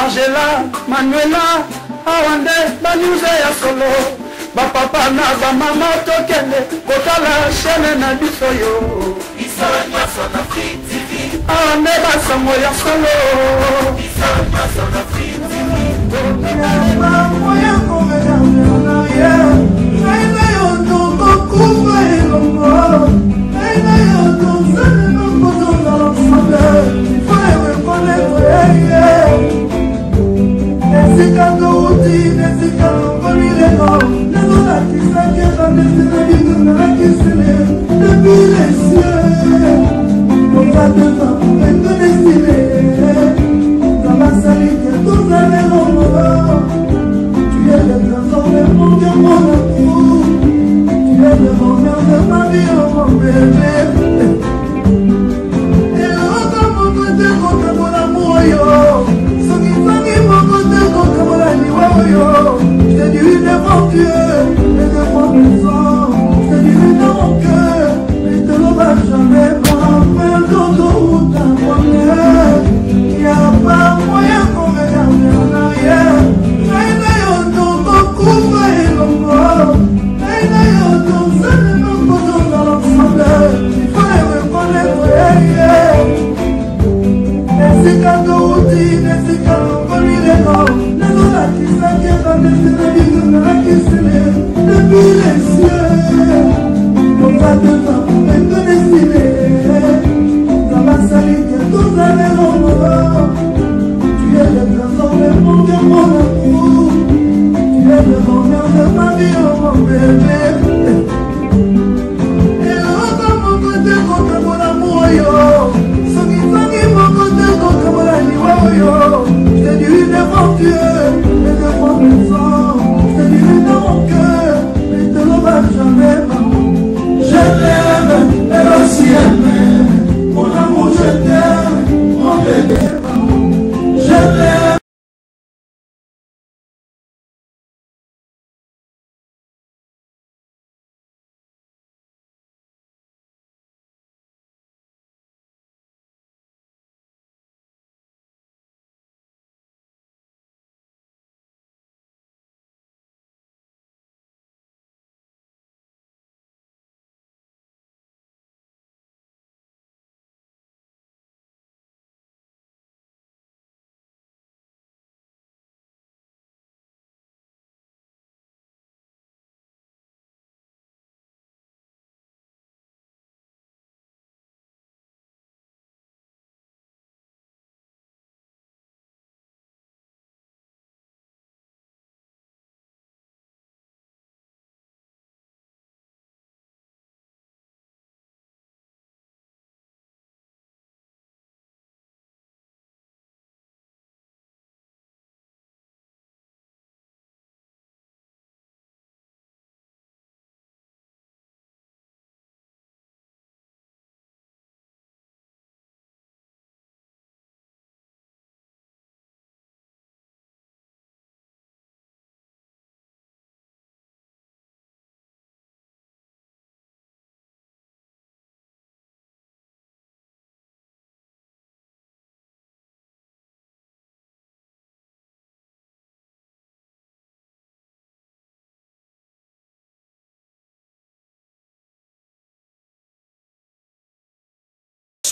margela manuela awa nde banews ya solo. Bapapa na bamama tokende kotala chaine na biso yo. Awa nde basango ya solo. Esika ezali na esika lokomi lelo nazolakisaki bandesine bino nalakisine depi lesie onzateza endo desine zamasali te tozalelongo tu es le trésor le monde mon amour tu es le bonheur de ma vie oh mon bébé c'est du devant Dieu et devant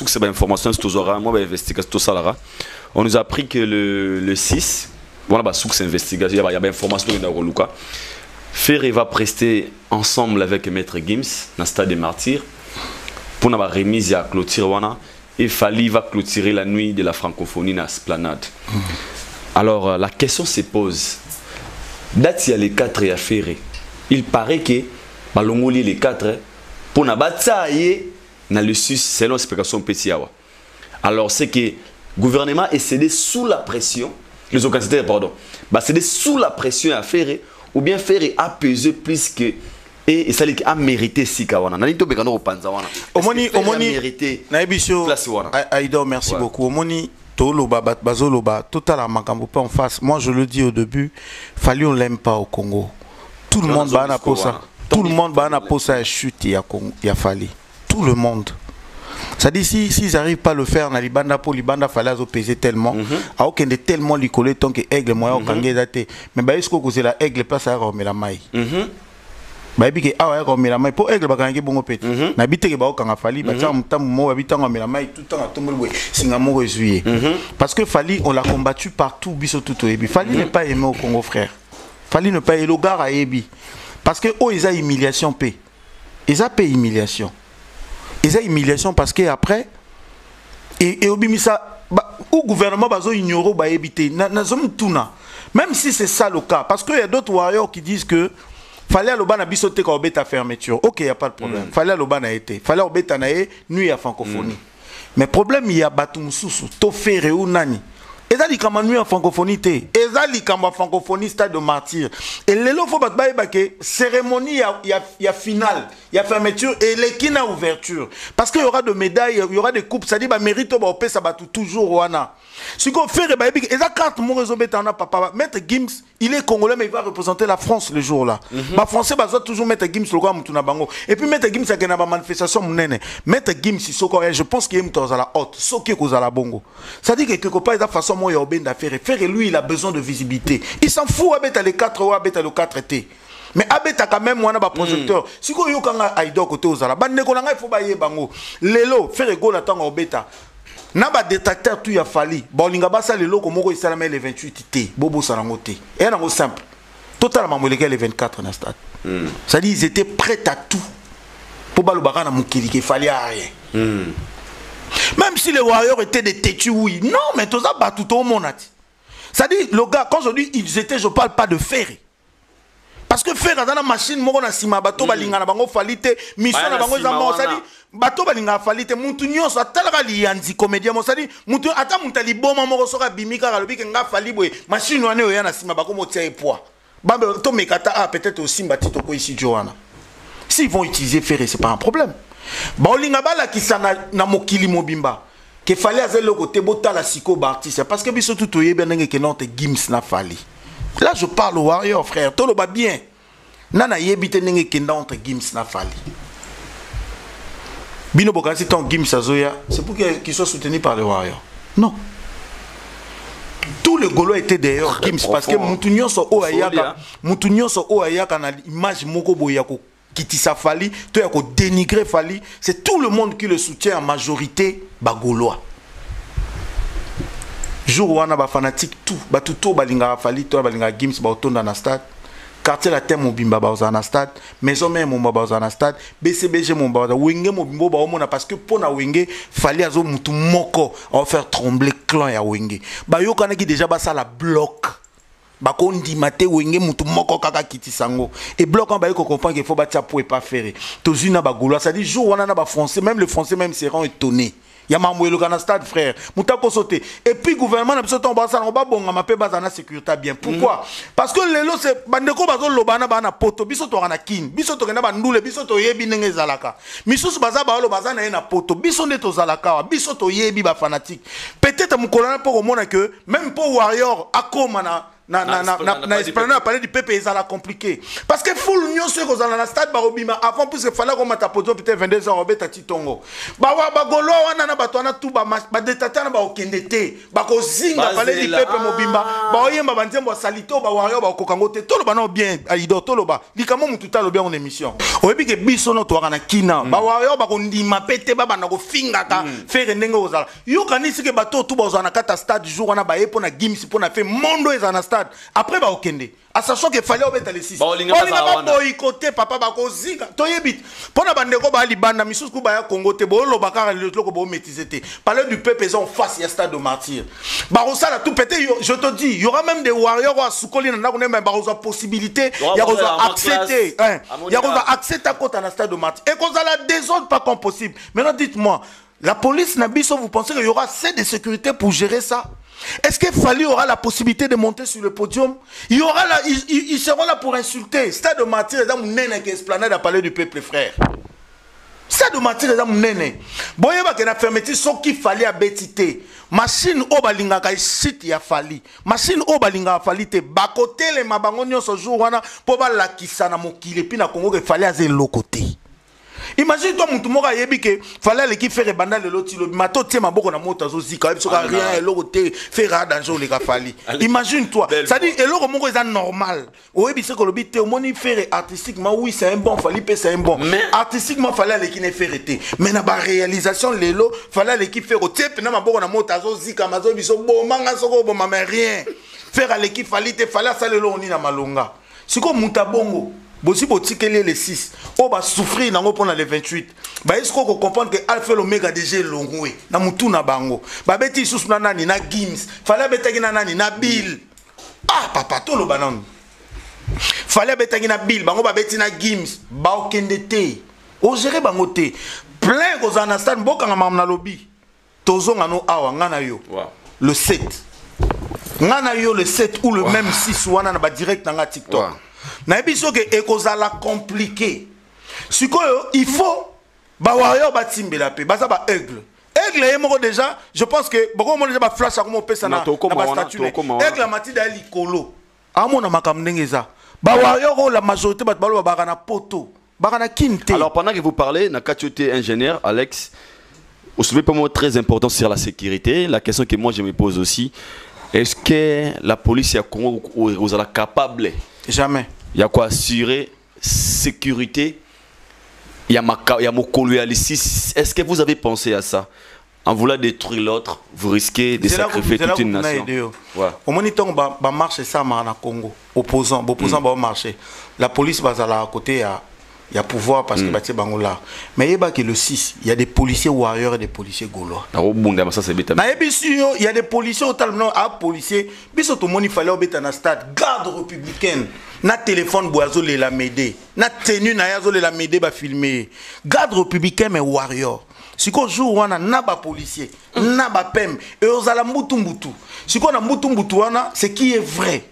c'est bainformation si tozwaka mwa bainvestigation tosalaka on nous a appris que le, le 6 wana basuki c'est investigation ya ba- ya bainformation tokenda koluka Ferre va prester ensemble avec Maître Gims dans le stade des martyrs pour la remise à clôture wana et Fali va clôturer la nuit de la francophonie dans Esplanade. Alors euh, la question se pose. Date il y a les quatre ya Ferre il paraît que balongoli les quatre pour na batsaye na le sus selon explication petit awa alors c'est que le gouvernement est cédé sous la pression les organisateurs pardon bah cédé sous la pression à faire ou bien faire a pesé plus que et ça a mérité sika wana nani to bekano ko panza wana omoni omoni mérité nayebi so place wana? Aido merci Ouais. beaucoup. Omoni toloba bato bazoloba totala makambo mpe en face. Moi je le dis au début fali on l'aime pas au congo. Tout le monde baa na posa tout le monde baa na posa ya chute ya fali tout le monde. Ça dit si s'ils arrivent pas à le faire na libanda pour libanda fallait peser tellement. Aokende tellement likolo tant que aigle okanga eza te. Mais bayesi ko kozela aigle place komela mai Mhm. bayebi ke awa ayaka komela mai mpo aigle bakangi bongo pete. Nayebi teke baokanga fali batiaka motambo moko bayebi ntango amela mai tout ntango atomboli boye singa moko ezwi ye parce que fali on l'a combattu partout biso tout toyebi fali n'est pas aimé au congo frère. Fali ne pas ye logare ayebi parce que oyo eza humiliation mpe eza mpe humiliation eza humiliation parce que après et, et obimisa ba, ou gouvernement bazo ignore bayebi te na, nazomutuna même si c'est ça le cas parce que y a d'autres warriors qui disent que fallait aloba na biso te ka obeta fermeture. Ok y a pas de problème. Mm. fallait aloba na ye te fallait obeta na ye nuit ya francophonie. Mm. mais problème ya bato mosusu to fere ou nani eza likambo nuit ya francophonie te. Eza likambo ya francophonie stade de martyr. Elelo fo bato bayeba ke cérémonie ya, ya, ya finale ya fermeture eleki na ouverture. Parce que y aura de médailles y aura des coupes c'est à dire bamérite oyo baopesa bato toujours wana. Sikoyo fere bayebi ke eza carte moko ezobeta wana papa maître gims il est congolais mais il va représenter la france le jour là mm -hmm. bafrançais bazwa toujours maître gims lokola motu na bango. Et puis maître gims akende na bamanifestation monene maître gims soko je pense ke ye moto azala haute soki ekozala bongo. C'est à dire que quelque part eza façon moko ya obenda fere fere lui il a besoin de visibilité. Il s'en fout abeta les 4 oyo abeta le 4 te mais abetaka même wana baprojecteur mm. sikoyo oyokanga aidor kote ozala. Bandeko na ngai fo bayeba bango lelo fere gola ntango obeta. Na badetracteur tu ya fali. Baolinga basala eloko moko esalama ele 28 te bobosana yango te eya nango simple. Totala mambo eleki ele 24 na stade. Mm. c'est-à-dire ils étaient prêts à tout. Mpo balobaka na mokili ke fali a rien. Mm. Même si les warriors étaient des têtus oui. Non mais toza bato toomona ti c'est-à-dire le gars quand je dis ils étaient je parle pas de ferre parce que fer aza na machine moko na nsima bato balinga na bango fali te mission na bango moko wana. sadi bato balingaka fali te mutu nyonso atalaka liyanzi comédien moko. Sadi mutu ata mutu aliboma moko soki abimi kaka alobi ke nga fali boye. Machine wana oyo ya na nsima bakomotia ye poids babe tomeka ata ah peut-être osimba ti tokoyi studio wana s'ils vont utiliser ferre c'est pas un problème. Baolinga balakisa na, na mokili mobimba ke fali aza eloko te botala sikoyo baartiste parce que biso tu toyebi ndenge ekenda te gims na fali là je parle au warrior frère. Toloba bien. Nga nayebi te ndenge ekenda entre gims na fali bino bokanisi ntango gims azoya c'est pour qu'il soit soutenu par le warrior non. Tout le golo était d'ailleurs Très gims parce que mutu nyonso oyo ayaka mutu nyonso oyo ayaka na image moko boye ya kokitisa fali to ya kodénigrer fali c'est tout le monde qui le soutient en majorité bagolois jour wana bafanatique tout bato to balingaka fali to balingaka gims baotonda na stade. Quartier la terre mobimba bazala na stade. Maison mare momba bazala na stade. Bcbg momba bazala wenge mobimba oyo baomona parce que mpo na wenge fali azo mutu moko aofaire trembler clan ya wenge. Bayokanaki déjà basala bloc bakondima te wenge mutu moko kaka kitisa yango e bloc wana baye kocomprendre ke faut batia po epa fere tozwi na bagaulois c'est à dire jour wana na bafrançais même le français même seront étonné ya mambo eloka na stade frère. Moto akoso te et puis gouvernement na biso ntango basala yango babongama mpe bazala na sécurité bien. Pourquoi? Parce que lelo se bandeko bazoloba na baa na poto. Biso toka na kini biso tokenda bandule biso toyebi ndenge ezalaka. Misusu baza baolo baza na ye na poto. Biso nde tozalaka awa biso toyebi bafanatike peut-être mokolo wana mpo komona ke même mpo warrior akóma na na, na, na, na, na esplanade ya palais du peuple ezala compliqué parce que foule nyonso ekozala na stade bakobima avant puisque fala komata poto peut-être 22 heures obeta ti tongo. Bawa bagoloa wana na bato wana tu badetata na bakokende te bakozinga palais du peuple mobimba. Ah. baoyemba banzembo ya sali to bawario bakokoka yango te toloba nao bien aido toloba likambo motu talobi yango na émission. Oyebi ke biso no towaka na kina. Bawario bakondima mpe te babanda kofingaka fere ndenge ozala. Yokanisi ke bato tu bazala na kati ya stade jour wana baye mpo na gimisi mpo na fe mondo ezala na stade après baokende asachant ke fali obeta le 6 Baolinga baboyikote papa bakozinga toyebi te mpo na bandeko baya libanda misusu ku baya kongo te booloba kaka leloko bomaîtrise te. Palais du peuple eza en face ya stade de martyr. Bakosala tout peut-être je te dis y aura même des warriors oyo asukoli na ndako nde me bakozwa possibilité ya kozwa accès te ya kozwa accès te akota na stade de martyr. Ekozala désordre pas comme possible. Maintenant dites-moi la police na biso vous pensez qu'il y aura assez de sécurité pour gérer ça? Est-ce que Fali aura la possibilité de monter sur le podium? Il y aura ils, seront là pour insulter. Stade de martyr, c'est un esplanade à parler du peuple, frère. stade de martyr eza monene boyebake na fermeture soki fali abeti te mashine oyo balingaka esite ya fali. Mashine oyo balingaka fali te bakotelema bango nyonso jour wana mpo balakisa na mokili. Epi na kongo ke fali aza eloko te imagine toi mutu moko ayebi ke fale aleki fere ebanda lelo ti lobi mato tie maboko na moto azozika oyebi soki Ah, rien eloko te fere a danger oleka fali imagine toi. Belle c'est-à-dire eloko moko eza normal. Oyebi se kolobi te omoni fere artistiquement oui c'est un bon fali mpe c'est un bon. Mais- artistiquement fale aleki ne fere te mais na baréalisation lelo fale aleki fere otie mpena maboko na moto azozikama azoyebi so bomanga soki oboma mais rien. Fere aleki fali te fali asala eloko nini na malonga. Sikoyo mutu abongo bosi botikeli le 6 oyo basouffrir nango mpona le 28 baye sikoyo kocomprendre ke alpha et omega deja elongwe na mutu na bango babeti lisusu na nani? Na gims. Fali abetaki na nani? Na bill. Ah papa toloba nanu. Fali abetaki na bill. Bango babeti na gims. Baokende te. Ogere bango te. Plein kozala na stade. Mbokanga mamu na lobi. Tozonga no awa nga na yo. Wow. le 7 nga na yo le 7 ou le même 6 wana na badirect na nga tiktok. Wow. Nayebi soki ekozala compliqué sikoyo il faut bawarrior batimbela mpe baza baaigle aigle. Ye moko déjà je pense que bokomona déjà baflash akoma opesa na Na na wana. aigle ya matida ya likolo. Amona makambo ndenge eza. Bawarrior oyo la majorité bato baloba baka na poto baka na kini te. Alors pendant que vous parlez, Nakatiote ingénieur, Alex, vous soulevez pas mot très important sur la sécurité. La question que moi je me pose aussi, est-ce que la police à Congo êtes capable, jamais. Il y a quoi assurer sécurité, il y a ma il y a mon ici. Est-ce que vous avez pensé à ça? En voulant détruire l'autre, vous risquez de sacrifier toute une nation. omoni ntongo ba- bamarche esamaka na congo. Opposant baopposant baomarche la police bazalaka côté ya ya pouvoir parce que batie bango là. Mais yebaki le 6 il y a des policiers warriors et des policiers gaulois. C'est si yo il y a des policiers otalano a policier biso tomoni fale obeta na stade. Garde républicaine. Na téléphone boye azolela mede na tenue na ye azolela mede bafilme ye garde républicain mais warrior. Sikoyo jour wana na bapolicier na bapembe eozala mbutu mbutu. Sikoyo na mbutu mbutu wana ce qui est vrai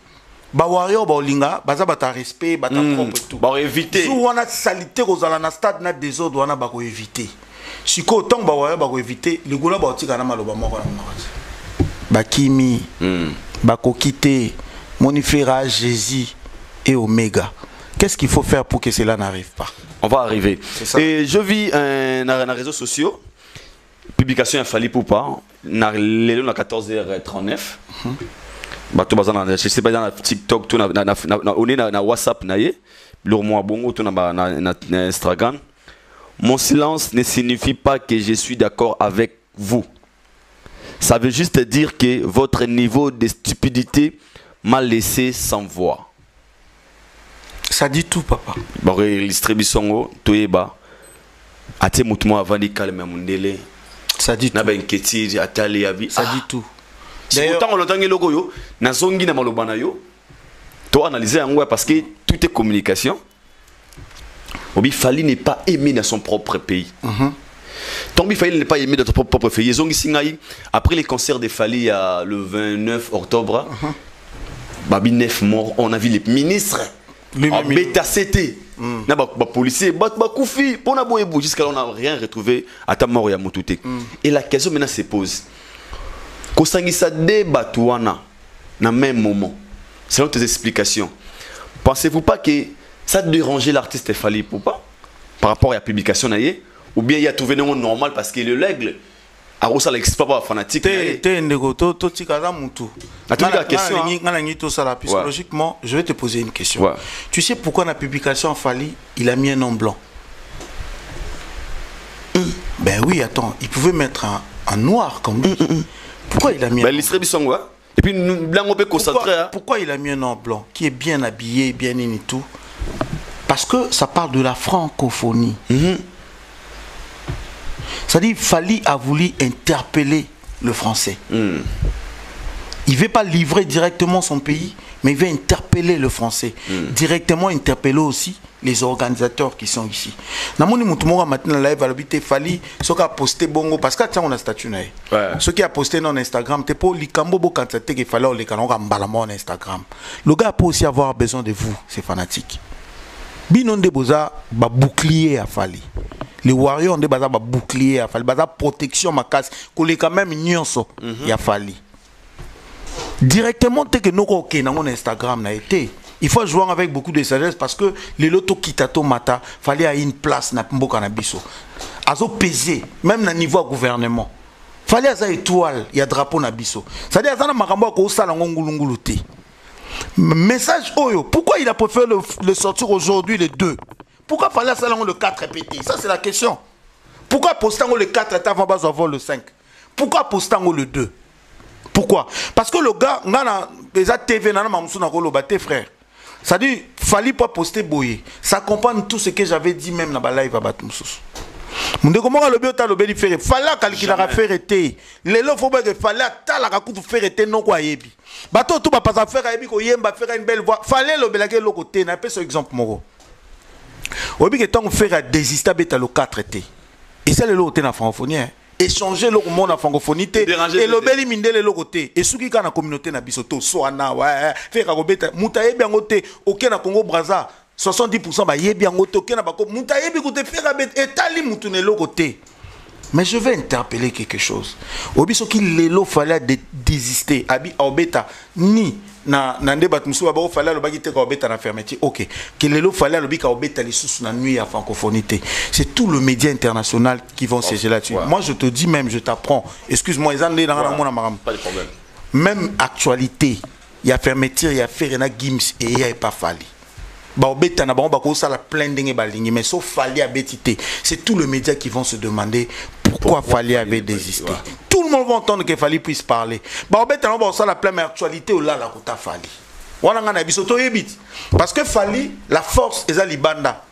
bawarrior baolinga baza bato ya respect bato ya propre tout. Bakoevite jour wana salite kozala na stade na désordre wana bakoevite sikoyo ntango bawarrior bakoevite likolo baotika na maloba moko na te bakimi bakoki te monifera jésus et oméga qu'est-ce qu'il faut faire pour que cela n'arrive pas? On va arriver. Et je vis euh, dans les réseaux sociaux. Publication Fali Poupa. Na lelo na 14h39. Bato baza na je sais pas la TikTok tout na na na na- on est na, na WhatsApp na ye. Lor moi bongo tout na na, na, na Instagram. Mon silence ne signifie pas que je suis d'accord avec vous. Ça veut juste dire que votre niveau de stupidité m'a laissé sans voix. ça dit tout papa bakoregistre biso yango toyeba atie motu moko avandi kalme ya mondele ça dit tout na bainquiétude atali yabi ça dit tout Ntango lotangi eloko oyo nazongi na maloba na yo toanalyse yango ya parce que tout est communication. Obi fali n'est pas aimé dans son propre pays. Ntango bi fali n'est pas aimé dans son propre pays. Après les concerts de fali le 29 octobre babi 9 morts on a vu les ministres. Il- abetase te na ba- bakufi mpona boyebu jusqu'à là on n'a rien retrouvé ata mort ya motu te et la question maintenant se pose kosangisa de bato wana na même moment. Selon tes explications pensez-vous pas que ça dérangeait l'artiste Fali Poupa par rapport à la publication na ye ou bien il a trouvé normal parce que le l'aigle akosala exploit ba fanatique na te te ndeko to- mutu. Natungi la question, hein? psychologiquement je vais te poser une question. Ouais. tu sais pourquoi la publication Fali il a mis un nom blanc? Ben oui attends il pouvait mettre un, un noir comme lui pourquoi il a mis un Bah, nom bisongo hein. et puis nous blanc on peut concentrer pourquoi, hein. pourquoi il a mis un nom blanc qui est bien habillé, bien et tout? Parce que ça parle de la francophonie. C'est-à-dire Fali a voulu interpeller le français. Il ne veut pas livrer directement son pays, mais il veut interpeller le français. Directement interpeller aussi les organisateurs qui sont ici. Namoni mutu moko maintenant live alobi te Fali soki a posté bongo parce que atiango na statut na ye. Ouais. soki a posté na Instagram te po likambo bokanisa te ke fallait oleka nango mbala moko na Instagram. Le gars peut aussi avoir besoin de vous, c'est fanatique. bino nde boza babouclier ya fali les warriors nde baza babouclier ya fali baza protection makasi koleka même nyonso ya fali directement te ke noko okende yango na instagram na te il faut jouer avec beaucoup de sagesse parce que lelo tokita tomata fallait à une place na mboka na biso azo peser même na niveau gouvernement. Fallait aza étoile ya drapeau na biso. C'est-à-dire aza na makambo ya kosala yango ngulungulu te. Message oyo pourquoi il a préféré le, sortir aujourd'hui le 2 pourquoi fallait le 4 répété ça c'est la question. Pourquoi poster yango le 4 ata avant bazwa vol le 5 pourquoi poster yango le 2 pourquoi? Parce que le gars eza tv nana mamusu na koloba te frère c'est-à-dire fallait pas poster boye. Ça comprend tout ce que j'avais dit même na balive ya bato mosusu ndeko moko alobi ota alobeli fere. Fale akalikilaka fere te. Lelo fo boyeke fale atalaka kutu fere te noko ayebi. Bato oyo fere ayebi koyemba fere une belle voix. Fale elobelaki eloko te. Napesa exemple moko. Oyebi ke ntango fere adésiste abeta lo 4 te. Te na francophonie hein. Échanger eloko moko na francophonie Déranger elobeli mindele eloko te esuki kaka na communauté na biso to swana wa fere akobeta moto ayebi yango te oke na congo braza 70 bayebi yango te oke na bako. Moto ayebi kote fere abeta etali mutu na eloko te. Mais je vais interpeller quelque chose. Oyebi soki lelo fale ade- désister abi aobeta ni na, na nde bato mosusu babao fale alobaki te kaobeta na fermeture ok. Ke lelo fale alobi kaobeta lisusu na nuit ya francophonie te. C'est tout le média international qui vont siéger là-dessus. ouais. moi je te dis même je t'apprends. Excuse-moi eza nde nanga na mona makambo Pas de problème. même actualité ya fermeture ya fere na gims eya epa fali baobeta na bango bakosala plein ndenge balingi mais so fali abeti te c'est tout le média qui vont se demander pourquoi, fali avait désisté. ouais. Tout le monde va entendre que fali puisse parler. Baobeta nango bakosala plein mais actualité olala kota fali. Wana ngai na biso toyebi ti parce que fali la force eza libanda.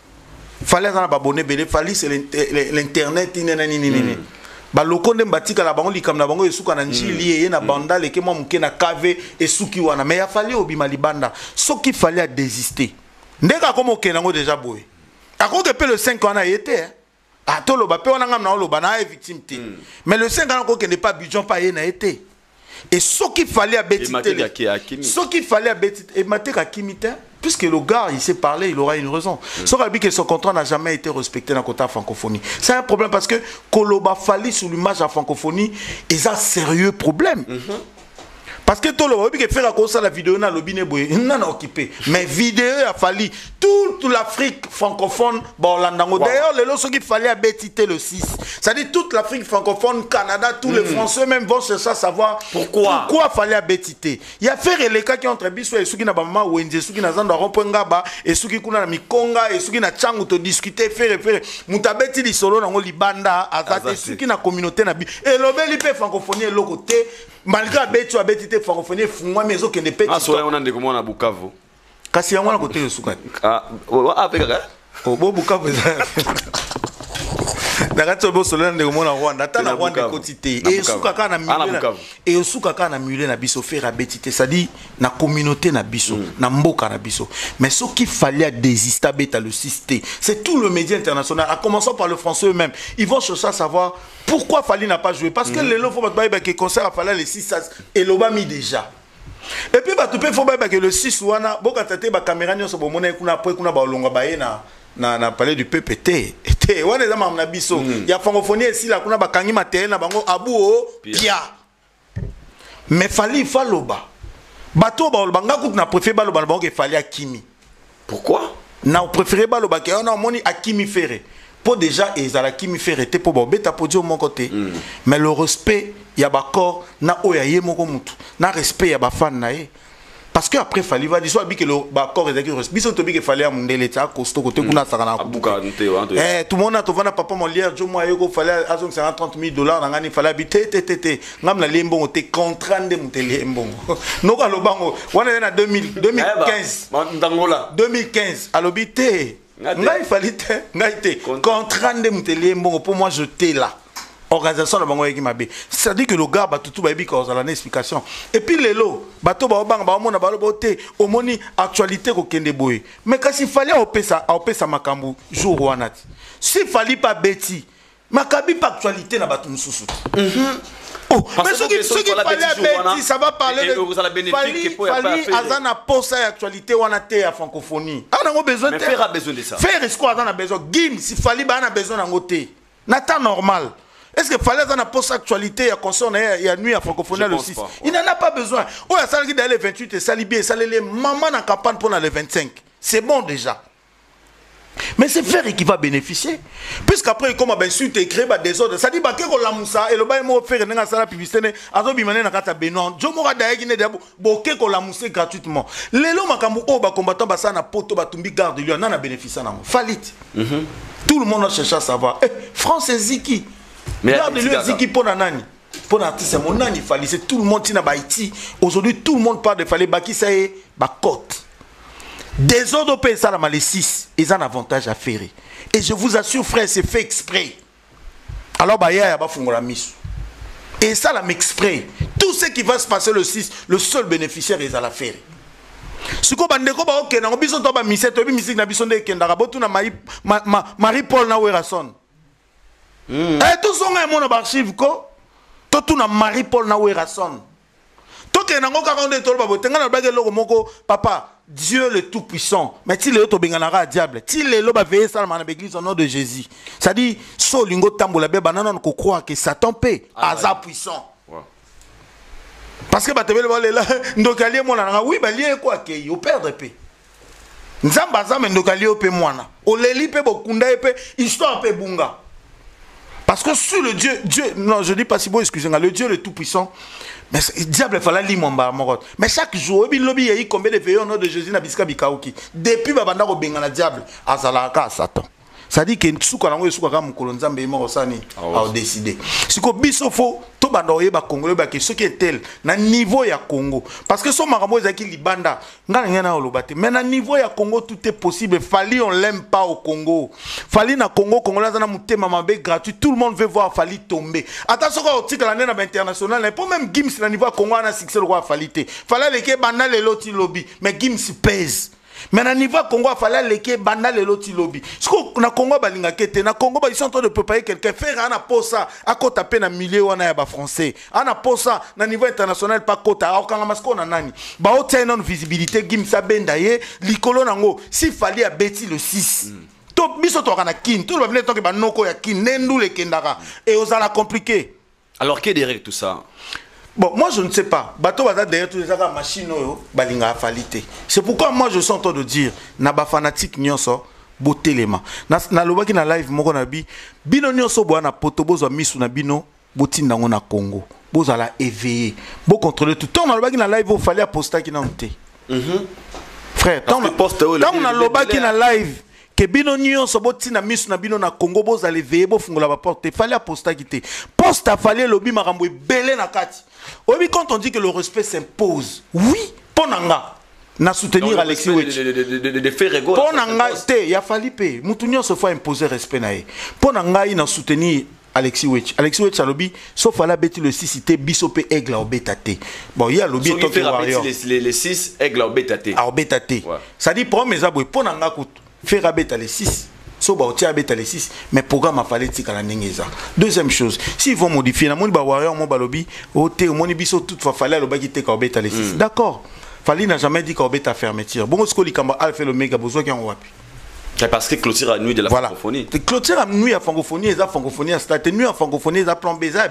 Fali aza na babone ebele fali c'est l'int- l'internet nini nini baloko nde batikala bango likambo na bango esuka na njili eye na banda leke mwa moke na kave esuki wana. Mais ya fali obima libanda. Soki fali adésiste ndenge akoma okende yango déjà boye akoki mpe le 5 wana ye te eh. Ah mpe wana na na ye victime te. Mais le 5 wana akokende mpe abidjon mpe aye na ye te. Et soki fali abeti te le- akimi. soki fali abeti et Matek Hakimi te puisque le gars il sait parler il aura une raison. Soki abi que son contrat n'a jamais été respecté na côté ya francophonie. C'est un problème parce que koloba fali sur l'image ya francophonie eza sérieux problème parce que toloba oyebi ke fere akosala video na alobi ne boye nana occupé. Mais video ya fali toute l'afrique francophone yango d'ailleurs lelo soki fali abeti te le 6 c'est-à-dire toute l'afrique francophone canada tous les français même vont à savoir Pourquoi? pourquoi fali abeti te ya fere elekaki entre biso esuki na bamama wenze esuki na zando arompo ngaba esuki kuna na mikonga esuki na ntango todiscute fere fere moto abeti lisolo nango libanda aza te Aza te. esuki na communauté na bi elobeli mpe francophonie eloko te malgré abeti abeti te francophonie efungwami ezokende pe asoyango ah, na ndeko mwana bukavu. Kasi yango wana koteyo suka te ah, bobukavu ah, oh, eza na kati oyo bosolola ndeko mona rwanda ata Te na na rwanda Bukavu. ekoti te. Na esuka Bukavu. kaka na Ah, na biso abeti te na communauté na biso na mboka na biso. Mais soki fallait adésiste abeta le 6 te c'est tout le média international en commençant par le français eux-mêmes. Ils vont chercher à savoir pourquoi fali n'a pas joué. Parce que lelo fo bato bayebake concert afala le 6 ça elobami déjà. Et puis bato mpe fo bayebake le 6 wana bokata te bacaméra nyonso bomona ye kuna apres kuna balongwa baye na na, na palais du peuple te te wana eza makambo na biso. Ya francophonie esila kuna bakangi materiel na bango abu o pia mais fali fa loba. Bato oyo baloba nga kutu na préféré baloba na bango ke fali akimi Pourquoi? Na préféré baloba ke wana omoni akimi fere mpo déjà ezala kimi fere te mpo babeta podio moko te. Mais le respect ya bacorps na oyo ya ye moko mutu. Na respect ya bafane na ye parce que après fali vadi so abike le bacorps ezalaki respect biso tobike fali ya mondele ti akosto kote kuna asaka na Abuka nte wa nte. Eh, tout le monde a trouvé papa molière jo moi yoko fallait azong 30 000 dollars na ngani fallait habiter te te te ngam na liembongo te contrat nde muteli embongo noka lobango wana na 2000 2015 Ma ndangola. 2015 alobi te. ngai fali te ngai te Contrat. contrat nde muteli embongo pour moi je t'ai là organisation na bango mabe. C'est-à-dire que le gars bayebi ka ozala na explication. Et puis lelo bato baobanga baomona baloba te omoni actualité kokende boye. Mais kasi fali aopesa aopesa makambo jour wana ti si fali pa beti makabi pa actualité na bato mosusu te Oh, mais fali fali abeti jour wana, abeti ça va parler et- et bénéfique Fali- fali affaire. aza na posa ya actualité wana te ya francophonie. Anango besoin Mais te Fer a besoin de ça. faire esiko aza na besoin. Gim si fali baa na besoin nango te na temps normal est ce que fallait aza na poste actualité ya concert na ye ya nuit ya francophonie Je le pense 6 pas, ouais. il n'en a pas besoin oyo asalaki d'ailleurs le 28 esali bien esaleli mama na campagne mpona le 25 c'est bon déjà mais c'est faire qui va bénéficier puisqu'après il comme insulte écrit ba désordre ça dit ba ke kolamusa eloba mo faire ndenge asala publicité ne azobima ne na kati ya benoit jo moko adayaki ne deya boke kolamuse gratuitement lelo makambo oyo bacombattant basala na poto batumbi garde lieu nana bénéficie nango falit tout le monde a cherché à savoir eh, france eziki Nani? Na artiste mo nani fali. C'est tout le monde aujourd'hui tout le monde parle de fali. Mpe esalama les 6 eza na avantage à faire. Et je vous assure frère c'est fait exprès. Alors bayaya bafungola miso et esalama exprès tout ce qui va se passer le 6 le seul bénéficiaire faire sikoyo bandeko baokenda ngo biso to bamise toyebi misiki na biso nde ekendaka botuna Marie- Ma- Ma- marie paul na werason Eh, tozonga emona baarchive ko? Totuna marie paul na werason. Tokende yango kaka nde toloba boye tenga na lobaki eloko moko papa dieu le tout puissant mais ti lelo tobenganaka ya diable. Ti lelo baveye esalama na baeglise au nom de jésus. C'est-à-dire so olingi otambola be bana nano kokroire ke satan mpe Ah, aza puissant. Parce que bato ebele balela ndoki alie mwana nanga. Wi balie eko akei operdre mpe nzambe aza me ndoki alie yo mpe mwana. Oleli mpe bokunda ye mpe histoire mpe ebunga parce que sur le dieu dieu non je dis pas si bon excusez-moi le dieu le tout puissant mais c'est- diable fala limwa mbala moko mais chaque jour oyebi lobi yei combien de veilleux au nom de jésus na bisika bikauki depuis babanda kobengana diable azalaka kaka satan c'est-à-dire ke suka nango esukaka mokolo nzambe ye moko osani Ah aodeside siko biso fo tobanda koyeba congo oyebake soki etel na niveau ya congo. Parce que so makambo ezalaki libanda nga na ngai na oloba te mais na niveau ya congo tout est possible. Fali on l'aime pas au congo. Fali na congo congolais aza na motema mabe gratuit. Tout le monde veut voir fali tomber. Ata soki otikala nde na bainternational na mpo même gims na niveau ya congo ana succès lokola fali te. Fali aleki ebanda lelo ti lobi mais gims pèse mais na niveau ya congo afali aleki ebanda lelo ti lobi. Siko na congo balingaki te na congo ils sont en train de préparer quelqu'un. Faire ana posa akota mpe na milieu wana ya bafrançais ana posa na niveau international mpe akota aokangama sikoyo na nani? Baotia ye nano visibilité gims abenda ye likolo nango si fali abeti le 6 to biso toaka na kini to babine toke banoko ya kini nde ndula ekendaka e ozala compliqué. Alors, est derrière tout ça? Bon, moi je ne sais pas. Bateau baza derrière tous les aga machine oyo balinga afalité. C'est pourquoi moi je suis en train de dire na ba fanatique nyonso botelema. Na na lobaki na live moko na bi bino nyonso bo na poto bozwa misu na bino botinda ngo na Congo. Bozala éveillé. Bo contrôler tout. Tant na lobaki na live o fallait aposta ki na mte. Frère, tant que poste tant le- na lobaki na live ke bino nyonso botina miso na bino na congo bozala eveye bofungola baporte efali apostaki te poste afali elobi makambo ebele na kati. Oyebi quand on dit que le respect s'impose oui mpo na nga na soutenir alexis de, wech de, de, de, de, de faire égaux. mpo na ngai te ya fali mpe mutu nyonso fo impose respect na ye. Mpo na ngai na soutenir alexis wech alexis wech alobi so fali abeti le sisi te biso mpe aigle aobeta te bon ye alobi faire warrior. aobeta te Ouais. cestadire problème eza boye mpo na nga kutu faire abeta le 6 so baotia abeta le 6 mais programme afali etikala ndenge eza. Deuxième chose s'ils vont modifier namoni bawarrior mo balobi o te omoni biso toutefois fali alobaki te kaobeta le 6 d'accord. Fali n'a jamais dit kaobeta fermeture bongo sikoyo likambo alpha et omega bozwaki yango wapi C'est Parce que clôture à nuit de la voilà. francophonie. Clôture ya nuit ya francophonie eza francophonie ya state nuit ya francophonie eza plan b eza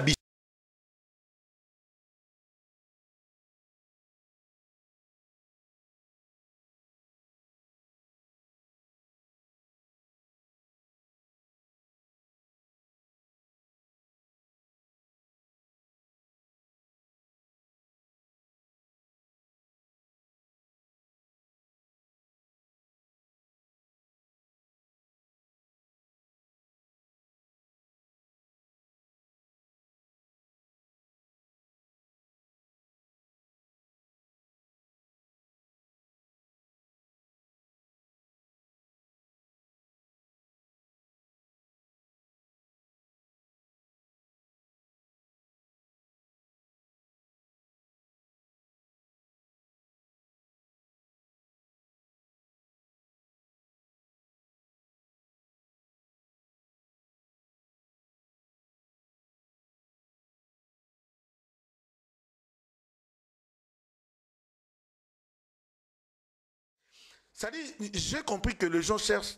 c'est-à-dire j'ai compris que les gens cherchent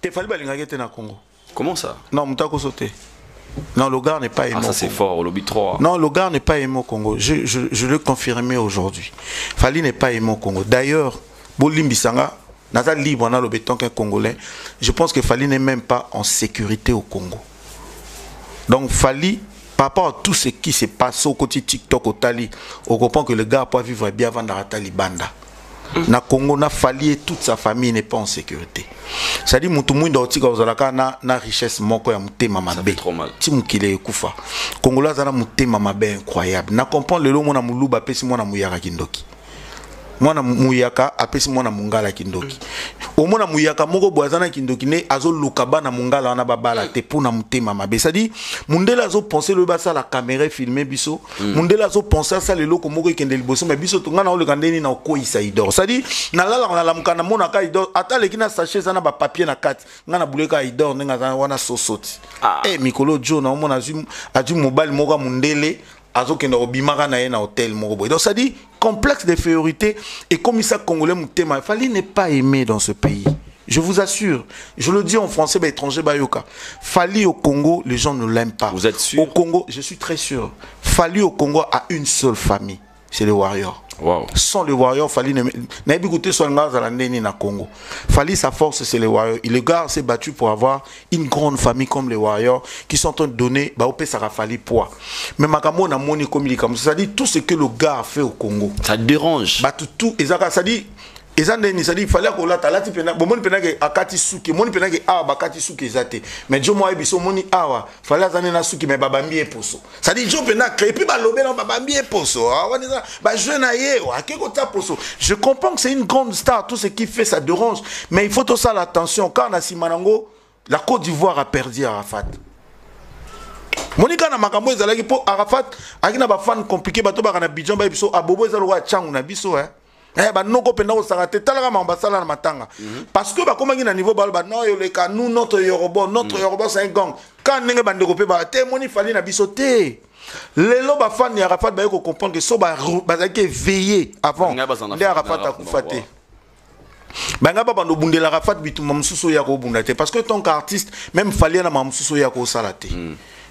te fali balingaki te na congo Comment ça? Non moto akoso te Non, le gars n'est pas aimé. Ah, ça c'est fort, au lobby 3. Non, le gars n'est pas aimé au Congo. Je, je, je le confirmais aujourd'hui. Fali n'est pas aimé au Congo. D'ailleurs, Bolimbi Sanga, Naza libre dans le béton qu'un Congolais. Je pense que Fali n'est même pas en sécurité au Congo. Donc Fali, par rapport à tout ce qui se passe au côté TikTok, au Tali, on comprend que le gars peut vivre bien avant d'arrêter Banda. Na Congo, na Fali et toute sa famille n'est pas en sécurité. C'est-à-dire, mutu mwinda otika ozalaka na, na richesse moko ya mutema Ça mabe. ti mokili ekufa kongola aza na motema mabe incroyable na comprendre lelo mwana moluba apesi mwana muyaka kindoki mwana muyaka apesi mwana mongala kindoki. Omona muyaka moko boye aza na kindoki nde azoluka bana mongala wana babala te mpo na motema mabe. Sadi mundele azopense loyo basala caméra filme biso. Mundele azopense asala eloko moko ekende liboso me biso tonga na oleka ndeni na okoyisa idor. Sadi nalalaka nalamuka namonaka idor ata aleki na sache eza na bapapier na kati nga na buleka idor ndenge aza wana soso ti Ah. Eh, mikolo jo naomona azwi azwi mobali moko ya mundele azokende kobimaka na ye na hotel moko boye. Donc ça dit complexe d'infériorité ekomisa congolais motema fali n'est pas aimé dans ce pays. Je vous assure je le dis en français bah, étranger bayoka fali au congo les gens ne l'aiment pas. Vous êtes sûr? Au congo je suis très sûr fali au congo a une seule famille c'est les warriors Sans les warriors fali ne- nayebi kote so alinga azala ndeni na congo? Fali sa force c'est les warriors. Et le gars s'est battu pour avoir une grande famille comme les warriors qui sont en train de donner baopesaka fali poids. Mais makambo na moni komi likambo c'est-à-dire tout ce que le gars a fait au congo. Ça dérange. bato tout ezaka c'est-à-dire eza ndeni c'est-à-dire fali akolata alati mpena bomoni mpenake akati suki. Omoni mpenake awa bakati suki eza te. Mais jo mo ayebi so omoni awa. Fali aza nde na suki mais babambi ye poso c'est-à-dire jo mpena crée epuis balobe na babambi ye poso Ah, wana eza bajeu na ye ake kotia poso je comprends que c'est une grande star tout ce qui fait ça dérange mais il faut tosala attention car na nsima nango la côte d'ivoire a perdu arafat. Monika na makambo ezalaki mpo arafat aki na bafane compliqué bato baka na bijan bayebi so abobo eza lokola cangu na biso eh. Eh, banoko mpenza kosaka te talaka makambo basala na matanga. Parce que bakomaki na niveau baloba no yoleka nous notre yorobo notre yorobo c'est un gang. Ka ndenge bandeko mpe baa te moni fali na biso te. Lelo bafane ya arafat baye kocomprendre que so ba- bazalaki éveillé avant. Nde arafat akufa te. banga babanda obundela arafat bitumba mosusu oyo ya kobunda te. Parce que tant qu'artiste même falia na mama mosusu oyo ya kosala te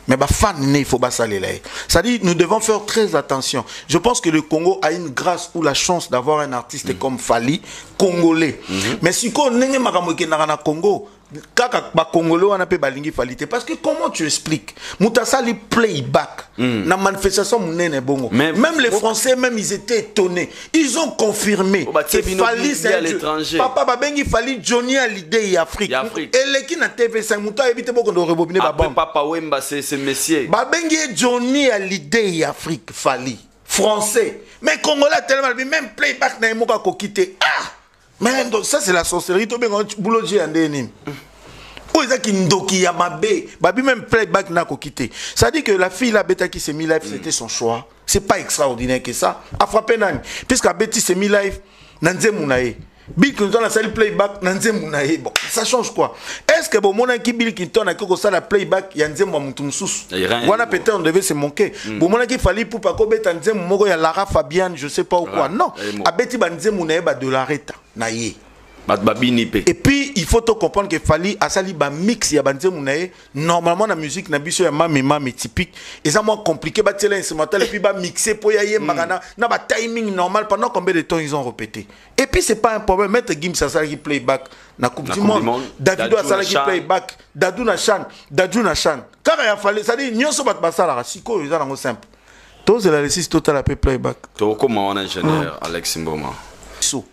mais bafan ne il faut basalela ye c'est-à-dire nous devons faire très attention. Je pense que le congo a une grâce ou la chance d'avoir un artiste comme fali congolais. Mais sikoyo ndenge makambo ekendaka na congo kaka bakongolais wana mpe balingi fali te parce que comment tu expliques? Moto asali playback na manifestation monene bongo. Mais- même les français même ils étaient étonnés. Ils ont confirmé Oh, bah, fali papa babengi fali johnny hallyday ya afrique. Eleki na tv5 moto ayebi te bokondo rebobine Après babambe Papa Wemba, c'est c'est Messier. babengi ye johnny hallyday ya afrique fali. Français. Mais congolais atelema alobi même playback na ye moko akoki te ah mais ça c'est la sorcellerie. Tobenga buloji ya nde nini. Oyo ezaki ndoki ya mabe babi même playback na akoki te c'est-à-dire que la fille abetaki semi life c'était son choix. C'est pas extraordinaire que ça. Afrappe nani. Puisque abeti semi life na nzembo na ye bill clinton asali playback na nzembo na ye bon ça change quoi? Est ce que bomonaki bill clinton akoki kosala playback ya nzembo ya motu mosusu? Wana peut-être on devait se moquer. Bomonaki fali pupa kobeta nzembo moko ya lara fabian je sais pas ou quoi. Ouais, non abeti banzembo na ye badolareta na ye. Bat Babini Pe. Et puis il faut comprendre que fali asali ba mix ya banzemu na ye normalement na musique na biso ya mami mami typique. Eza moins compliqué batiela instrumental et puis ba mixer po ya yembaka na na ba timing normal pendant combien de temps ils ont répété? Et puis c'est pas un problème. Maître Gims asalaki playback na coupe du monde. Asalaki na Chan. playback Dadou na Chan Dadju na Chan kaka ya fali c'est à dire nyonso bato basalaka sikoyo eza nango simple tozela lesisi totala pe playback Comment on ingénieur Alex Mboma. so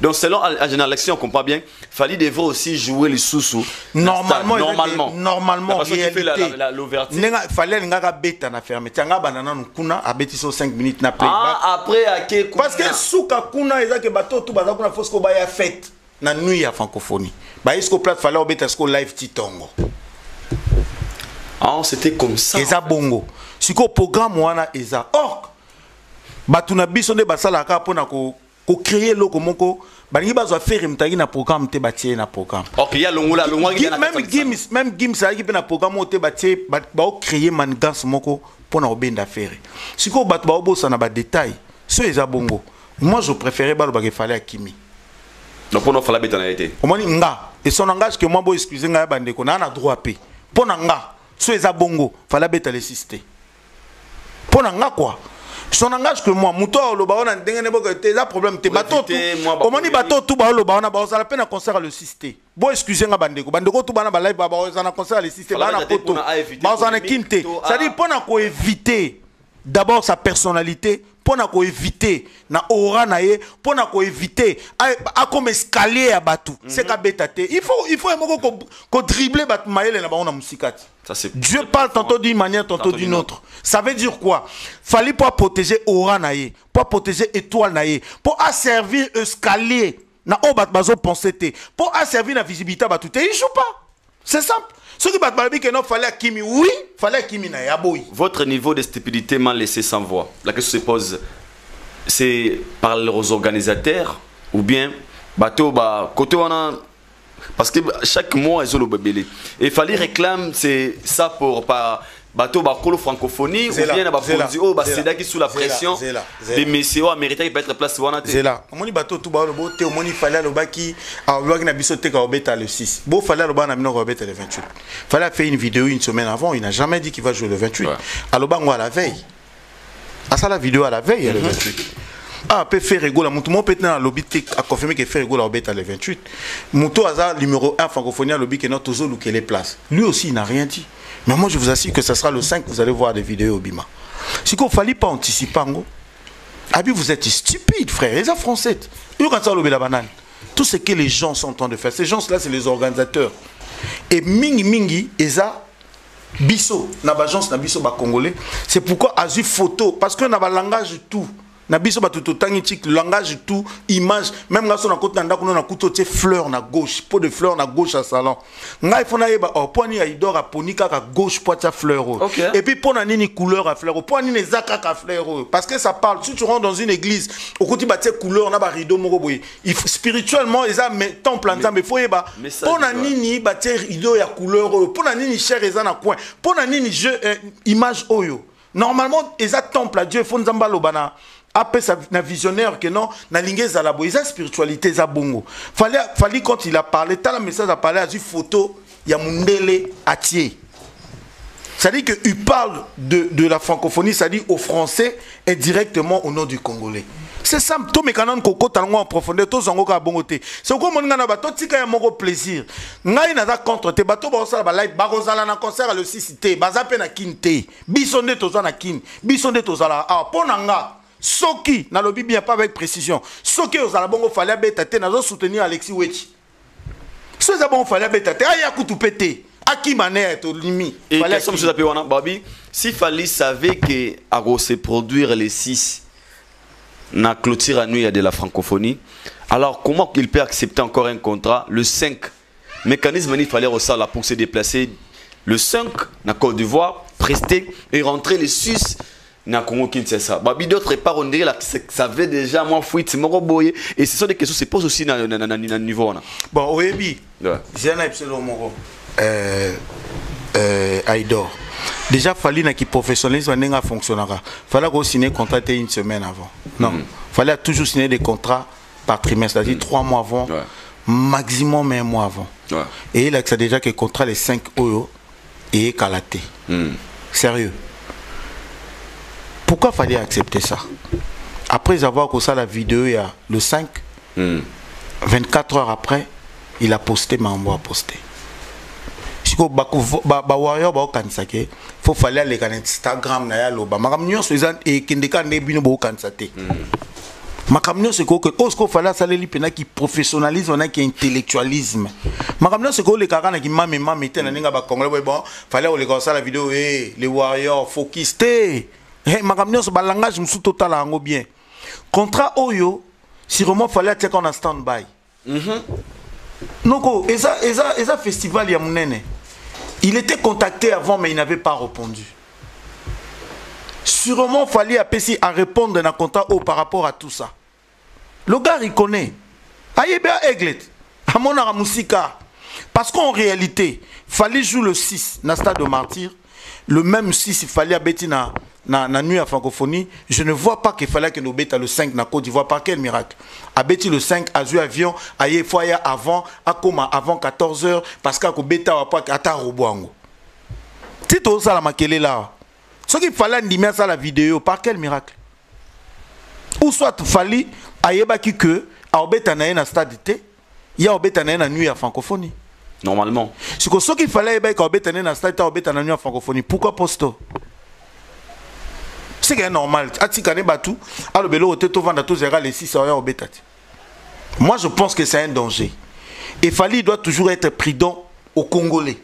Donc selon ingénieur Alex, on comprend bien, Fali devrait aussi jouer les sous-sous. normalement normalement. normalement l'ouverture. ndenge fali alingaka beta na fermeté anga banda nanu kuna abeti so 5 minutes na Ah, après, à quel parce que suka kuna eza ke bato tu baza kuna fosiko baya fête. Na nuit ya francophonie. Baye siko plate fali obeta siko live titongo. Ah, c'était comme ça. eza bongo. Sikoyo programme wana eza or bato na biso nde basalaka mpona kocréer eloko moko balingi bazwa fere mutu alaki na programme te batie ye na programmememe gims alaki mpe na programme oyo te batie baocréer manigance moko mpo na kobenda fere sikoyo bato baobosana badetail so eza bongo. Moi je préféré balobaka efale ya kimi mpo na ofala beta na ye te. Omoni nga. Esona nga ceke mwa boexcuse ngai ya bandeko naa na droit mpe mpo na nga. So eza bongo. Fale abeta lesis te mpo na nga kua son engage que moi moto oloba wana ndenge ne boka te eza problème te bato omoni bato tu baoloba wana bazala mpe na concert le 6 te bo excuse nga bandeko. Bandeko tu bana balive bazala na concert le 6 te beta te poto bazala na kini te to c'est-à-dire a- mpo na d'abord sa personnalité mpo na koéviter na aura na ye mpo na koéviter a- akoma escalier ya bato seka beta te il faut il faut ye moko ko- kodrible bato mayele na bango na mosika ti Ça, c'est- Dieu parle tantôt d'une manière, tantôt d'une autre. Ça veut dire quoi? Fallait pour protéger aura naïe, pour protéger étoile naïe, pour asservir escalier. Na o bat bazo penser te, pour asservir la visibilité à tout il joue pas. C'est simple. Ce qui bat balabi que non fallait Kimi, oui, fallait Kimi na yaboy. Votre niveau de stupidité m'a laissé sans voix. La question se pose, c'est par aux organisateurs ou bien bateau bah côté on a parce que chaque mois ils ont le bébé. Et il fallait réclamer c'est ça pour pas bateau colo francophonie ou Zela, bien bah Zela, produit oh bah Zela, c'est là qui sous la Zela, pression Zela, Zela. des messieurs à mériter qui peut être place wana te. C'est là. Omoni bateau tout ba le beau te omoni fallait le baki a loaki na biso te ka obeta le 6. Beau fallait le ba na mino obeta le 28. Fallait faire une vidéo une semaine avant, il n'a jamais dit qu'il va jouer le 28. Ouais. Alors bango à la veille. À ça la vidéo à la veille le 28. Ah, peut faire rigoler. Moutou mon peut-être dans lobby a confirmé que fait rigoler obeta le 28. Moutou aza numéro 1 francophonie à lobby que notre toujours louké les places. Lui aussi il n'a rien dit. Mais moi je vous assure que ça sera le 5 vous allez voir des vidéos au Bima. Si qu'on fallait pas anticiper. Abi, vous êtes stupide, frère. Les Français. La banane. Tout ce que les gens sont en train de faire, ces gens-là, c'est les organisateurs. Et mingi mingi, eza biso, na agence na congolais. C'est pourquoi azu photo parce que na langage tout. Na biso ba tout tangi tik langage tout, image, même nga so na côté na ndako na kuto tie fleur na gauche, pot de fleur na gauche à salon. Nga ifona yeba oh poni ya idor a poni kaka gauche pot ya fleur. oyo. Ok. Et puis pour nini couleur à fleur oyo? pour nini eza kaka fleur oyo? parce que ça parle si tu rentres dans une église okoti batie couleur na ba rideau moko boye il faut- spirituellement eza me temple nzambe faut yeba pour na nini batie rideau ya couleur oyo? Pour na nini cher eza na coin? Pour na nini jeu euh, image oyo? Normalement eza temple à Dieu faut nzamba aloba na apesa na visionnaire que non na lingi ezala boye eza spiritualité eza bongo fallait fallait quand il a parlé tala message a parlé azwi photo ya mundele atie c'est-à-dire qu'il parle de, de la francophonie, c'est-à-dire aux Français et directement au nom du Congolais. C'est simple. Tout mes canons koko tango en profondeur, tout zongo ka bongo te. C'est quoi mon ngana bato? Tika ya moko plaisir. Ngai naza contre te bato ba osala ba live ba kozala na concert le 6 te, baza pe na kin te. Biso nde toza na kin. Biso nde tozala ah pona nga. Soki nalobi bien pas avec précision. Soki ozala bongo fallait beta te nazo soutenir Alexis Wechi. So eza bongo fallait beta te. Aya kutu pete. Akima ne to limi? Et Fallait question akima. monsieur Zapé wana Babi, si Fali savait que Aro se produire les 6 na clôture annuelle de la francophonie, alors comment il peut accepter encore un contrat le 5 Mécanisme il fallait au là pour se déplacer le 5 na Côte d'Ivoire, prester et rentrer le 6 na Congo Kinshasa. Babi d'autre part on dirait là que ça savait déjà moi fuite moko boye et ce sont des questions qui se posent aussi na na niveau wana. Bon, oyebi. Ouais. J'ai un épisode moko. Euh, euh, Aïdor. Déjà, fallait na qui professionnalisme n'enga fonctionnera. Fallait qu'on signe contrat une semaine avant. Non. Fallait toujours signer des contrats par trimestre, c'est-à-dire trois mois avant, Ouais. maximum un mois avant. Ouais. Et il a que ça déjà que le contrat les 5 euros et calaté. Hmm. Sérieux. Pourquoi fallait accepter ça? Après avoir ça la vidéo il y a le 5, Hmm. 24 heures après, il a posté, Mambo a posté. siko bawarrior baokanisa ke fo fallait aleka na instagram na ye aloba makambo nyonso ekende ka nde bino bookanisa te makambo nyonso ekoke oyo sikoyo fallait asaleli mpenaki professionnalisme naki intellectualisme makambo nyonso ekoolekaka na kimamemame te na ndenge ya bacongolais boye bon fallait oleka kosala video e le warrior focus te Eh, makambo nyonso balangage mosusu totala yango bien. Contrat oyo sûrement fallait atiaka na stand by noko eza, eza, eza festival ya monene il était contacté avant mais il n'avait pas répondu. Sûrement fallait apesi à répondre na contrat oyo par rapport à tout ça. Le gars il connaît. Ayebi aeglet amonaka mosika parce qu'en réalité fallait jouer le 6 na stade de martyr le même 6 il fallait abeti na, na, na nuit à francophonie je ne vois pas qu'il fallait que nous beta le 5 na côte d'ivoire. Par quel miracle? Abeti le 5 azwi avion aye fo aya avant akoma avant 14 heures parce qu'akobeta wapo ata robo yango ti tozosala makelele awa soki fali andimi asala video par quel miracle? Ou soit fali ayebaki ke aobeta na ye na stade te ye aobeta na ye na nuit ya francophonie Normalement. siko soki fali ayebaki ka aobeta na stade te aobeta na ya francophonie pourquoi posto seke normal. Atikane bato alobela oyo te tovanda tozera le 6 oya obeta te moi je pense que c'est un danger. Et fali doit toujours être prudent au congolais.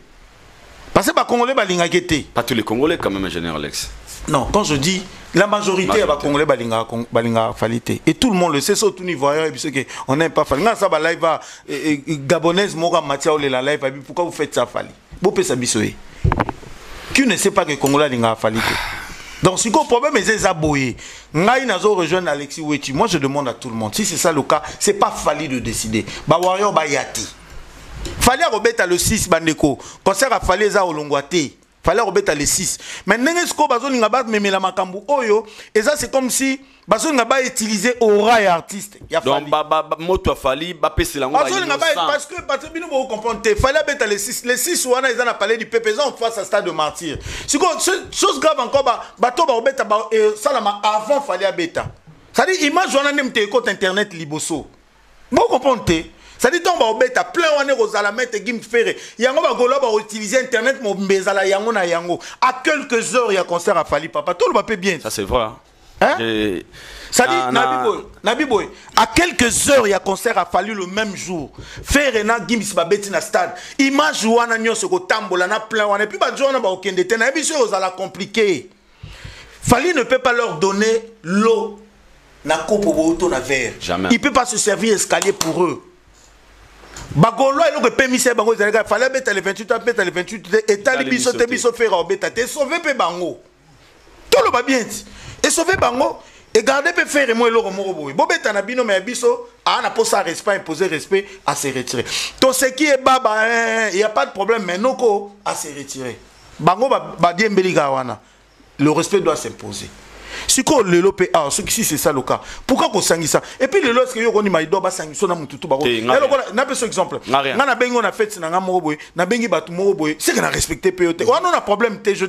Parce que bacongolais balingaki te. Pas tous les Congolais quand même, ingénieur Alex. Non quand je dis la majorité ya Majorité. bacongolais balingaka Cong- balingaka fali te et tout le monde le sait so tuni voyant biso ke on n'aime pas fali nga sa balive a eh, eh, gabonaise moko amatia olela live abi pourquoi vous faites ça fali bopesa biso ye qui ne sait pas que congolais alingaka fali te donc sikoyo problème eza eza boye ngai nazo rejoindre alexis weti moi je demande à tout le monde. Si c'est ça le cas c'est pas fali de décider. Bawarrior baya te fali akobeta le 6 bandeko. Concert eza kolongwa te fali akobeta le 6 mais ndenge sikoyo bazolinga bamemela makambo oyo eza c'est comme si bazolinga bautilize aura ya artiste moto a fallu, ba pesi lango ba bazolinga ba innocent. parce que parce que bino bokocomprendre te fali abeta le 6 le 6 wana eza na palais du peuple eza en face à stade de martyr. Sikoyo chose grave encore ba- bato bakobeta esalama avant fali abeta cestadire image wana nde moto ekota internet liboso. Bokocomprendre te cestadire ntango baobeta plein wana ekozala mete gim fere yango bagolo bautilize internet mobimba ezala yango na yango à quelques heures ya concert afali papa toloba mpe bien Ça, c'est vrai. hein. Hein? J'ai- C'est-à-dire, Ah, na- Nabi Boy, Nabi Boy, à quelques heures, il y a concert a fallu le même jour. Faire na Gims Babeti na stade. Image wana nyonso ko tambola na plein wana. Et puis ba jona ba okende te na biso ozala compliqué. Fali ne peut pas leur donner l'eau na coupe auto na verre. Jamais. Il peut pas se servir escalier pour eux. Bagolo eloko epemise bango ezalaka fali abeta le 28 abeta le 28 te etali biso te biso fera obeta te. Esauve mpe bango. Toloba bien ti. Esauve bango egarde mpe fere mo eloko moko boye. Bobeta na bino me ya biso aa na mposa respect imposer respect à se retirer. Toseki ebaba il y a pas de problème mais noko à se retirer. Bango ba- badiembeli kaka wana. Le respect doit s'imposer sikoyo lelo mpe awa soki si c'est ça le cas. Pourquoi kosangisa et puis lelo eske yo okondima ido basangiso na mutu tu bako Te, nga Eh, lokola napesa exemple. Nga rien. nga nabengi yo na fete na nga moko boye nabengi bato moko boye seke na respecte mpe yo te. Wana na problème te je.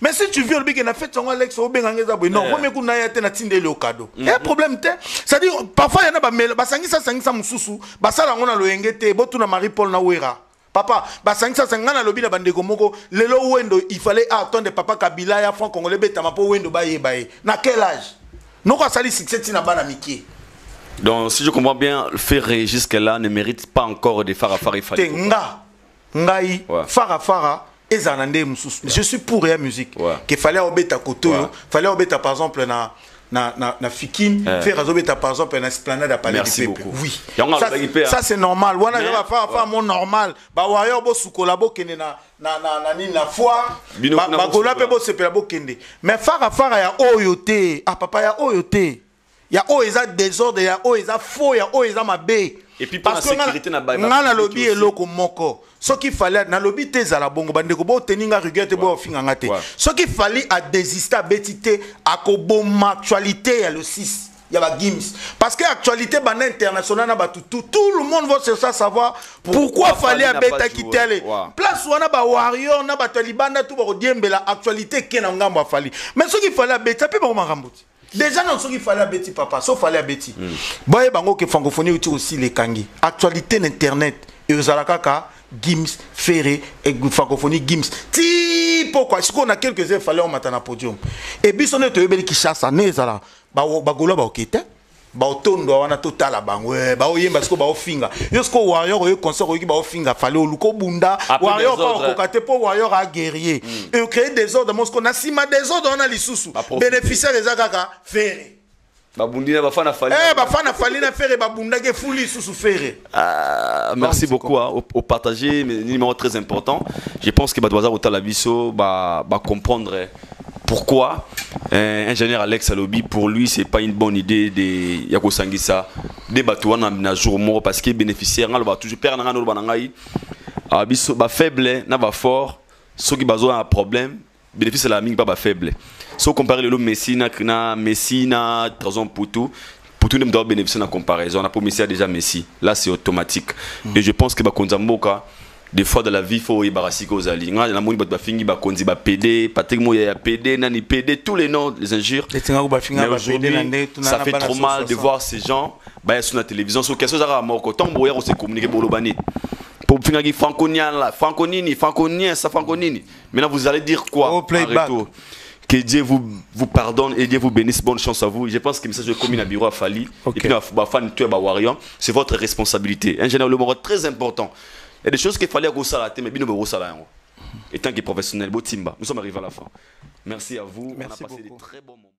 Mais- si tu viens olobiki na fete yango alex obenganga eza boye. Non Eh. kuna ya te natindeli yo kado e problème te. C'est-à-dire parfois yana basangisa sangisa mosusu basala yango na loyenge te botuna marie paul na wera papa basangisa sanga nga nalobi na bandeko moko lelo wendo il fallait attendre papa kabila ya franc congolais betama mpo wendo bayeba ye na quel âge? Noko asali succès ntina bana mikie Donc, si je comprends bien, Ferré jusque-là ne mérite pas encore de Farafari te Fali. nga ngai Ouais. Ezala nde mosusu je suis pour ya musique. Ke fallait obeta kote oyo Ouais. fallait obeta par exemple na na, na, na fikine faire azobeta par exemple na esplanade ya palais Merci du peuple. beaucoup. oui. Yango ça, hein. c'est normal. Wana Mais- yoka fara fara Ouais. mo normal. Bawayo bosukola bokende na, na, na, na na foire Ba- mais fara fara ya oyo te. Ah papa ya oyo te. Ya oyo eza désordre ya oyo eza faux ya oyo eza mabe Et puis, mpo na sécurité na nga nalobi eloko moko. Soki fali nalobi te ezala bongo bandeko boteni nga rigueur te bofinga nga te. Soki fali adésiste abeti te akoboma actualité ya le 6 ya bagims parce que actualité banda international na bato tout tout le monde va à savoir pourquoi, Pourquoi fali abetaki tele Ouais. place wana bawarrior na bato ya libanda tu bakodiembela actualité ke na ngambo ya fali. Mais soki fali abeti ape bango makambo ti déjà non soki fali abeti papa so fali abeti boye bango ke francophonie euti aussi lekangi actualité na internet ezala kaka gims fere e francophonie gims. Ti pokwa sikoyo na quelques heures fali omata na podium? E biso nde toyebeli kishasa ne ezala bawo- bagolo baoke te baotondwa wana totala bango eh, baoyemba sikoyo baofinga. Yo sikoyo warrior oyo concert oyoki baofinga fale oluka obunda Après warrior des pa ordres, okoka te mpo warrior aguerrier ecrée désordre mo sikoyo na nsima désordre wana lisusu. Bénéficiaire eza kaka fere Babundi na bafana Fali. Eh, bafana fali na fere babundaki efuli lisusu fere Ah, merci beaucoup hein, au, au partager, mais un numéro très important. Je pense que Badouazar Otalabiso va comprendre eh, pourquoi euh, ingénieur Alex Alobi, pour lui, c'est pas une bonne idée de Yako Sangisa, de Batouana na jour mort parce qu'il bénéficiaire, on va toujours perdre dans banangai. Ah, biso ba faible, na ba fort, ceux qui bazo un problème, bénéfice la mingi pas ba faible. Si on compare le Messi na na Messi na Trazon Poutou, pour tout le monde bénéficier de la comparaison. On a a déjà Messi. Là, c'est automatique. Et je pense que Bakonza Mboka, des fois dans la vie faut oyebaka sika ozali nga namoni bato bafingi bakonzi bapd patrik moya ya pd nani pd tous les noms les injures Mais aujourd'hui, na ça na fait trop mal de 60. voir ces gens baya sur la télévision so keso ezaka moko ntango boya kose communiquer boloba nini po fingaki franconien là franco nini franco nien ça franco nini maintenant vous allez dire quoi Oh, en retour? Que Dieu vous, vous pardonne et Dieu vous bénisse. Bonne chance à vous. Je pense que le message de commune à bureau a fallu. Ok. Et puis, bah, fan, tu es bah, c'est votre responsabilité. Un général, le mot très important. Il y a des choses qu'il fallait resalater, mais bien, nous resalater. Et tant que professionnel, beau timba. Nous sommes arrivés à la fin. Merci à vous. Merci On a passé beaucoup. des très bons moments.